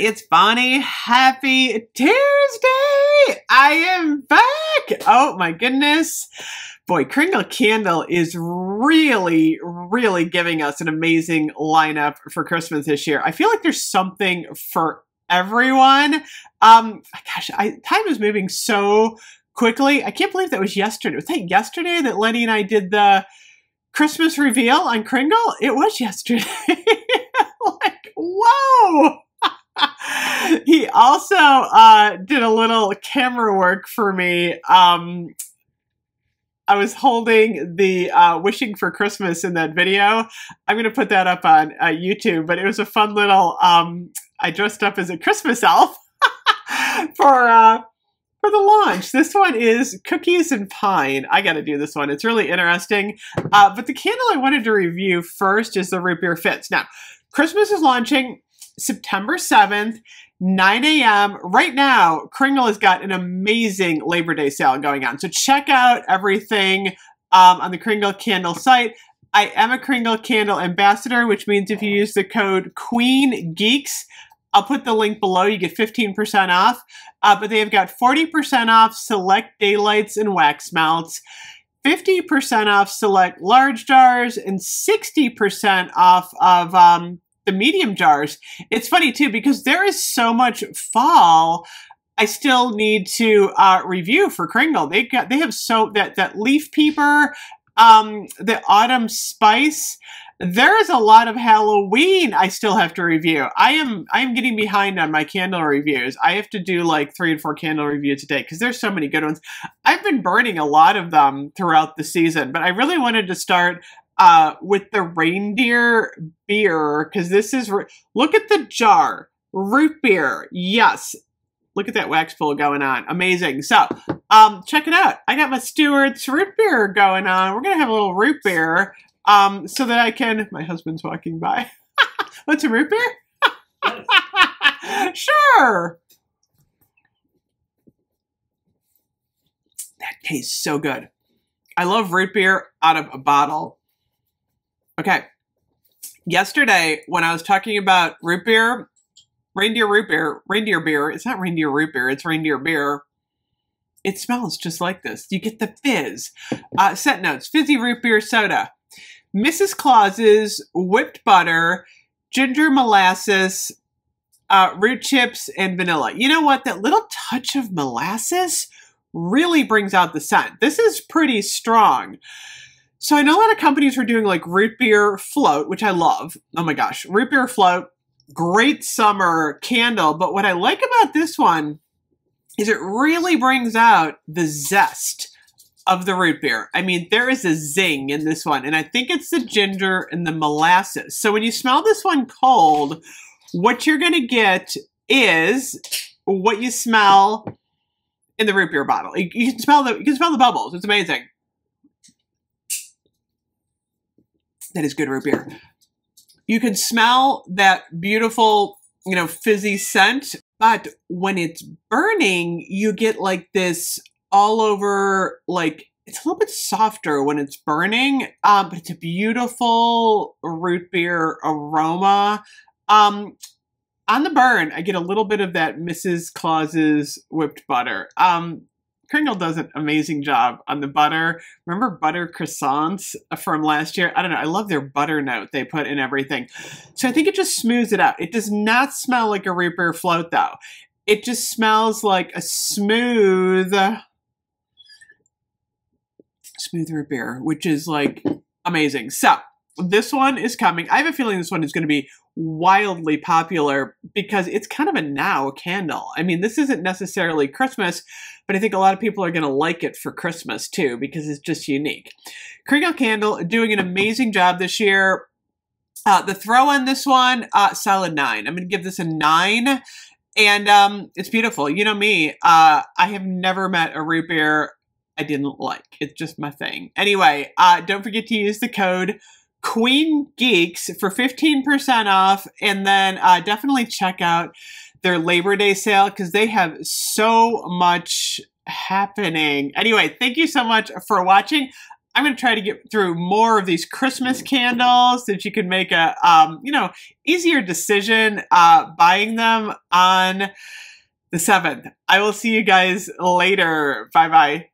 it's Bonnie. Happy Tuesday! I am back! Oh my goodness. Boy, Kringle Candle is really, really giving us an amazing lineup for Christmas this year. I feel like there's something for everyone. Um, gosh, I, time is moving so quickly. I can't believe that was yesterday. Was that yesterday that Lenny and I did the Christmas reveal on Kringle? It was yesterday. also uh, did a little camera work for me. Um, I was holding the uh, wishing for Christmas in that video. I'm going to put that up on uh, YouTube, but it was a fun little. Um, I dressed up as a Christmas elf for uh, for the launch. This one is cookies and pine. I got to do this one. It's really interesting. Uh, but the candle I wanted to review first is the root beer fizz. Now, Christmas is launching September 7th, 9 a.m. Right now, Kringle has got an amazing Labor Day sale going on. So check out everything um, on the Kringle Candle site. I am a Kringle Candle ambassador, which means if you use the code Queen Geeks, I'll put the link below. You get 15% off. Uh, but they have got 40% off select daylights and wax melts, 50% off select large jars, and 60% off of um, the medium jars. It's funny too because there is so much fall. I still need to uh, review for Kringle. They got they have so that that leaf peeper, um, the autumn spice. There is a lot of Halloween I still have to review. I am I am getting behind on my candle reviews. I have to do like three and four candle reviews a day because there's so many good ones. I've been burning a lot of them throughout the season, but I really wanted to start uh, with the reindeer beer because this is look at the jar. Root beer yes. Look at that wax pull going on. Amazing. So um check it out. I got my stewart's root beer going on. We're gonna have a little root beer um so that i can my husband's walking by. What's a root beer? Sure. That tastes so good. I love root beer out of a bottle Okay. Yesterday, when I was talking about root beer, reindeer root beer, reindeer beer, it's not reindeer root beer, it's reindeer beer. It smells just like this. You get the fizz. Uh, set notes fizzy root beer soda, Mrs. Claus's whipped butter, ginger molasses, uh, root chips, and vanilla. You know what? That little touch of molasses really brings out the scent. This is pretty strong. So I know a lot of companies are doing like root beer float, which I love. Oh my gosh, root beer float, great summer candle. But what I like about this one is it really brings out the zest of the root beer. I mean, there is a zing in this one, and I think it's the ginger and the molasses. So when you smell this one cold, what you're going to get is what you smell in the root beer bottle. You, can smell the you can smell the bubbles. It's amazing. That is good root beer. You can smell that beautiful, you know, fizzy scent, but when it's burning, you get like this all over, like, it's a little bit softer when it's burning, um, but it's a beautiful root beer aroma. Um, on the burn, I get a little bit of that Mrs. Claus's whipped butter. Um, Kringle does an amazing job on the butter. Remember butter croissants from last year? I don't know. I love their butter note they put in everything. So I think it just smooths it out. It does not smell like a beer float though. It just smells like a smooth, smooth root beer, which is like amazing. So this one is coming. I have a feeling this one is going to be wildly popular because it's kind of a now candle. I mean, this isn't necessarily Christmas, but I think a lot of people are going to like it for Christmas too because it's just unique. Kringle Candle doing an amazing job this year. Uh, the throw on this one, uh, solid nine. I'm going to give this a nine. And um, it's beautiful. You know me, uh, I have never met a root beer I didn't like. It's just my thing. Anyway, uh, don't forget to use the code Queen Geeks for 15% off. And then uh, definitely check out their Labor Day sale because they have so much happening. Anyway, thank you so much for watching. I'm going to try to get through more of these Christmas candles that you can make a, um, you know, easier decision uh, buying them on the 7th. I will see you guys later. Bye bye.